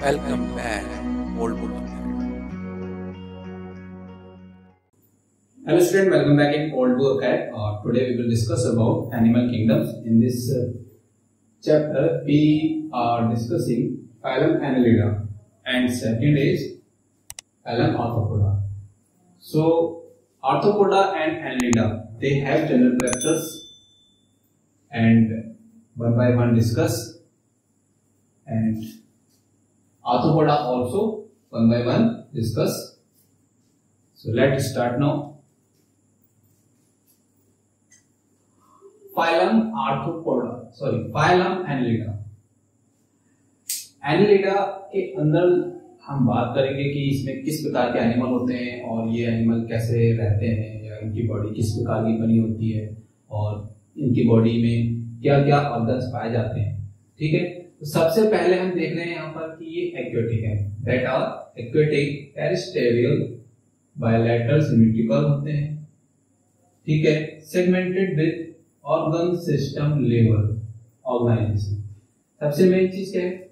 Welcome back, old. Hello student, welcome back in Old Book Acad. Uh, today we will discuss about animal kingdoms. In this uh, chapter, we are discussing phylum Annelida and second is phylum Arthropoda. So, Arthropoda and Annelida, they have general characters and one by one discuss and Arthropoda also one by one discuss. So, let's start now. Phylum Arthropoda sorry phylum Annelida Annelida के अंदर हम बात करेंगे कि इसमें किस प्रकार के एनिमल होते हैं और ये एनिमल कैसे रहते हैं या इनकी बॉडी किस प्रकार की बनी होती है और इनकी बॉडी में क्या क्या ऑर्गन्स पाए जाते हैं ठीक है सबसे पहले हम देख रहे हैं यहाँ पर कि ये एक्वेटिक है। That are aquatic terrestrial bilateral symmetrical होते हैं। ठीक है? Segmented with organ system level organisation सबसे मेन चीज़ क्या है?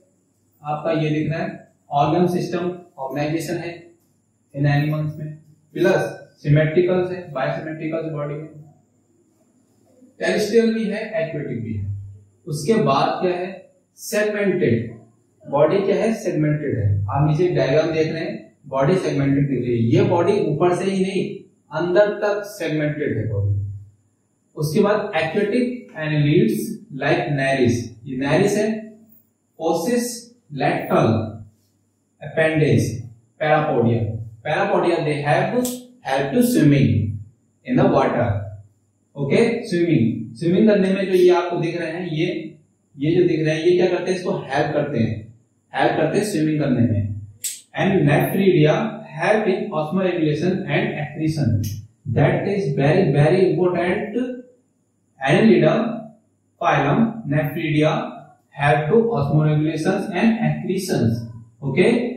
आपका ये दिख रहा है ऑर्गन सिस्टम ऑर्गेनाइजेशन है इन एनिमल्स में। प्लस सिमेट्रिकल है बायोसिमेट्रिकल बॉडी में। टेरिस्ट्रियल भी है एक्वेटिक भी है। उसके बाद क्या है? सेगमेंटेड बॉडी क्या है? सेगमेंटेड है। आप नीचे डायग्राम देख रहे हैं। बॉडी सेगमेंटेड दिख रही है। ये बॉडी ऊपर से ही नहीं, अंदर तक सेगमेंटेड है बॉडी उसके बाद एक्वेटिक एनिलीड्स लाइक नैरिस ये नैरिस है। Oasis lateral appendage parapodia parapodia they have help to swimming in the water okay swimming swimming करने में जो ये आपको दिख रहे हैं, ये ये जो दिख रहे हैं ये क्या करते हैं इसको हेल्प करते हैं हेल्प करते हैं स्विमिंग करने में and nephridia help in osmoregulation and excretion that is very very important Annelida, phylum, Nephridia have to osmoregulations and accretions. Okay?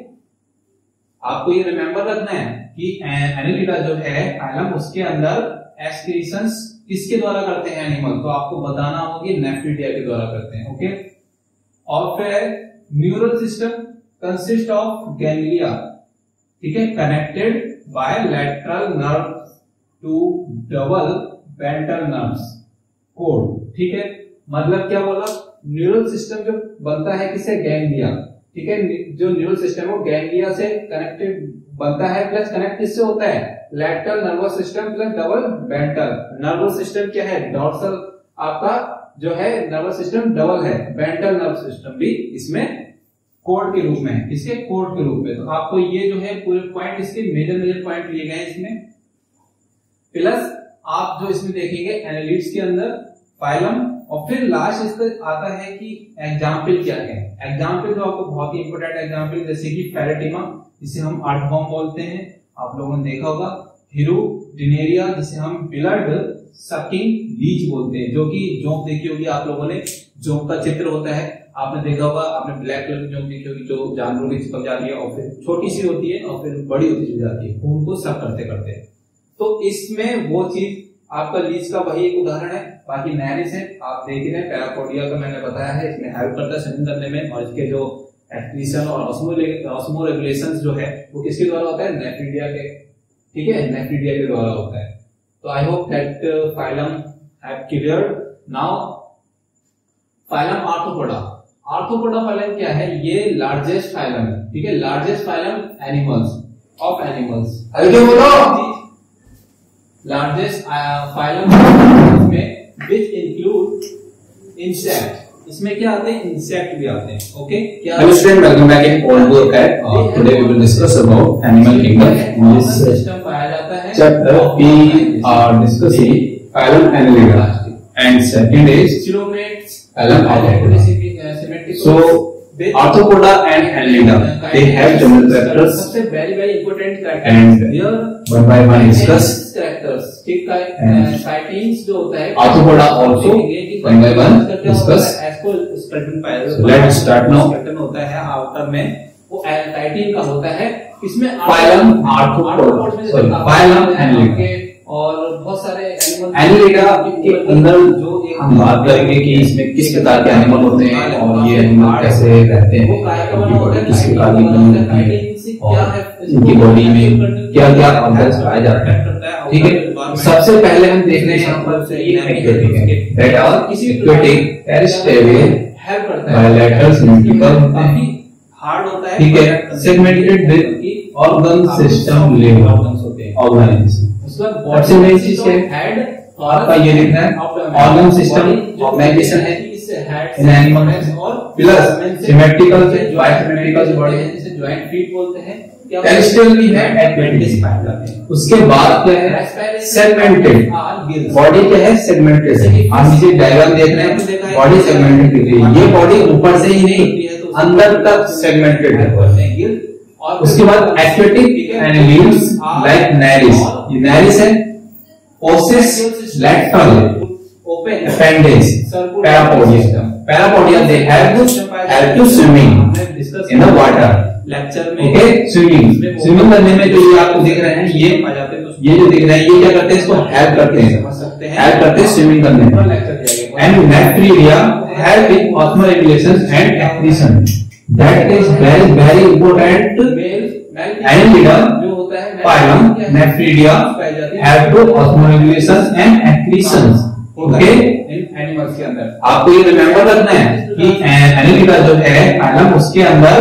आपको ये रिमेंबर रखना है कि एनिलिडा जो है फाइलम उसके अंदर एक्सक्रीशंस किसके द्वारा करते हैं एनिमल तो आपको बताना होगी कि के द्वारा करते हैं ओके और फिर neural system consist of ganglia ठीक है? Connected by lateral nerve to double ventral nerves cord ठीक है? मतलब क्या बोला? न्यूरल सिस्टम जो बनता है किसे? गैंग्लिया ठीक है, जो न्यूरल सिस्टम है वो गैंग्लिया से कनेक्टेड बनता है प्लस कनेक्ट किससे होता है? Lateral nervous system plus double ventral nervous system क्या है? डॉर्सल आपका जो है नर्वस सिस्टम डबल है. वेंट्रल नर्व सिस्टम भी इसमें कोड के रूप में है. इसके कोड के रूप में. तो आपको ये जो है पूरे पॉइंट इसके मेजर मेजर पॉइंट लिए गए इसमें. प्लस आप जो इसमें देखेंगे एनालिट्स के अंदर फाइलम और फिर लास्ट इसका आता है कि एग्ज़ाम्पल क्या है? एग्ज़ाम्पल जो आपको बहुत ही इंपोर्टेंट एग्ज़ाम्पल जैसे कि फेरेटिमा जिसे हम आर्थवॉर्म बोलते हैं। आप लोगों ने देखा होगा। हीरो डिनेरिया जिसे हम ब्लड सकिंग लीच बोलते हैं, जो कि जोंक देखी होगी आप लोगों ने। जोंक का चित्र होता है। आपने देखा होगा, आपने ब्लैक कलर की जोंक देखी होगी, जो जानवरों की चिपक जाती है और फिर छोटी सी होती है और फिर बड़ी होती चली जाती है। खून को सब करते करते तो इसमें वो चीज़ आपका लीज का वही एक उदाहरण है, बाकी नैरिस है, आप देख रहे हैं पैरापोडिया का मैंने बताया है, इसमें हेल्प करता है स्विमिंग करने में, और इसके जो एक्ट्रीशन और ऑस्मो रेगुलेशन जो है, वो किसके द्वारा होता है? नेफ्रीडिया के, ठीक है? नेफ्रीडिया के द्वारा होता है। तो I hope that phylum have clear now phylum Arthropoda Arthropoda phylum क्या है? ये लार्जेस्ट फाइलम है, ठीक है? Largest phylum animals of animals बोलो। लार्जेस्ट फाइलम में विच इंक्लूड इंसेक्ट इसमें क्या आते हैं इंसेक्ट भी आते हैं ओके क्या welcome back in Old Book Acad. Uh, today we will discuss about animal kingdom. In this uh, system पाया जाता है we are discussing phylum Annelida, and second is coelomates phylum Annelida. Symmetric So, Arthropoda and Annelida, they have general characters, सबसे very very important And here one by one discuss. Characters ठीक है And sightings जो होता है Arthropoda also, one by one discuss. पाया So, let's start now. Skeleton होता है outer में वो टाइटिन का होता है इसमें Phylum Arthropoda. Sorry, phylum Annelida. और बहुत सारे एनिमल के अंदर जो हम बात करेंगे कि इसमें किस प्रकार के एनिमल होते हैं और ये एनिमल कैसे रहते हैं बॉडी किस प्रकार की बनी होती है और इनकी बॉडी में क्या क्या ऑर्गन्स पाए जाते हैं। ठीक है? सबसे पहले हम देखने यहाँ पर that are aquatic bilateral hard होता है। ठीक है? Segmented with organ system level organs उसके बाद है? हेड आपका ये है ऑर्गन सिस्टम ऑर्गेनाइजेशन है। इन एनिमल और प्लस सिमेट्रिकल से बायसिमेट्रिकल बॉडी है। जिसे जॉइंट फीट बोलते हैं। क्या भी है? उसके बाद क्या सेगमेंटेड बॉडी क्या है? सेगमेंटेड आप नीचे डायग्राम देख रहे हैं। बॉडी सेगमेंटेड दिख रही है ये बॉडी ऊपर से ही नहीं अंदर तक सेगमेंटेड है। उसके बाद aquatic and lives like Nereis ये नैरिस है Oasis lateral open appendage. Parapodia parapodia they have to have to swimming in the water. Lecture में ओके स्विमिंग स्विमिंग करने में जो ये आपको दिख रहे हैं ये आ जाते हैं ये जो दिख रहे हैं ये क्या करते हैं इसको हेल्प करते हैं। समझ सकते हैं। हेल्प करते हैं स्विमिंग करने में। लेक्चर दिया and nephridia help in osmoregulation that is very very important annelida जो होता है phylum nephridia have to osmoregulation and accretions. Okay? Animals के अंदर आपको ये रिमेम्बर रखना है कि एनिलिडा जो है, phylum, उसके अंदर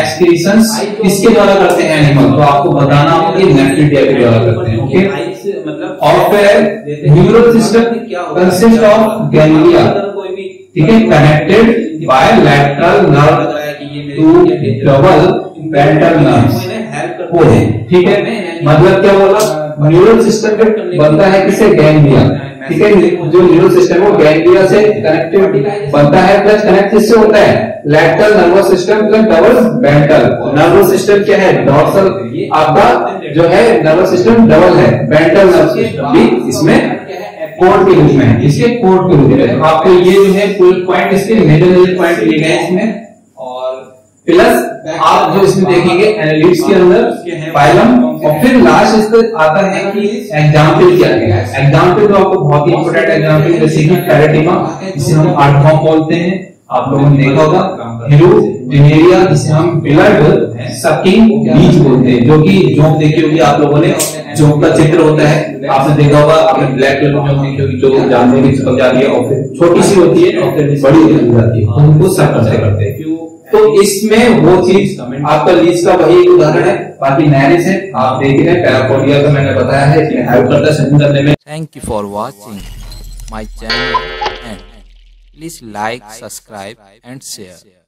एक्सक्रीशंस किसके द्वारा करते हैं एनिमल तो आपको बताना होगा कि नेफ्रिडिया के द्वारा करते हैं ओके मतलब और फिर neural system consist of ganglia ठीक है? Connected by lateral nerve to double ventral nerves वो है ठीक है? मतलब क्या बोला? न्यूरल सिस्टम पे बनता है किसे? गैंग्लिया ठीक है? जो न्यूरल सिस्टम है वो गैंग्लिया से कनेक्टेड बनता है प्लस कनेक्ट किससे होता है? Lateral nervous system plus double ventral nervous system क्या है? डॉर्सल आपका जो है नर्वस सिस्टम डबल है वेंट्रल नर्वस सिस्टम भी इसमें कोड के रूप में है। इसके कोड के रूप में आपको ये जो है कुल पॉइंट इसके मेजर मेजर पॉइंट लिए गए इसमें। प्लस आप जो इसमें देखेंगे एनालिटिक्स के अंदर फाइलम और फिर लास्ट इस पर आता है कि एग्ज़ाम्पल क्या है। एग्ज़ाम्पल तो आपको बहुत ही इंपोर्टेंट एग्ज़ाम्पल जैसे कि पैराटिमा जिसे हम आर्थॉम बोलते हैं। आप लोगों ने देखा होगा हिरू डिनेरिया जिसे हम ब्लड सकिंग बीज बोलते हैं, जो कि जोंक देखी होगी आप लोगों ने। जोंक का चित्र होता है। आपने देखा होगा, आपने ब्लैक कलर जोंक देखी होगी, जो जानवर की चिपक जाती है, और फिर छोटी सी होती है, और फिर बड़ी हो जाती है। उनको सब करते हैं। तो इसमें वो चीज़, आपका लीज का वही उदाहरण है, बाकी नए है, आप देख रहे हैं पैरापोडिया का मैंने बताया है कि हेल्प करता है स्विमिंग करने में thank you for watching my channel and please like subscribe and share.